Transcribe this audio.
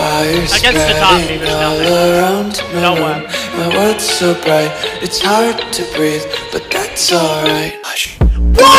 Fire Against the top, spreading there's all nothing. around my No way. My world's so bright, it's hard to breathe, but that's alright. Hush. What? What?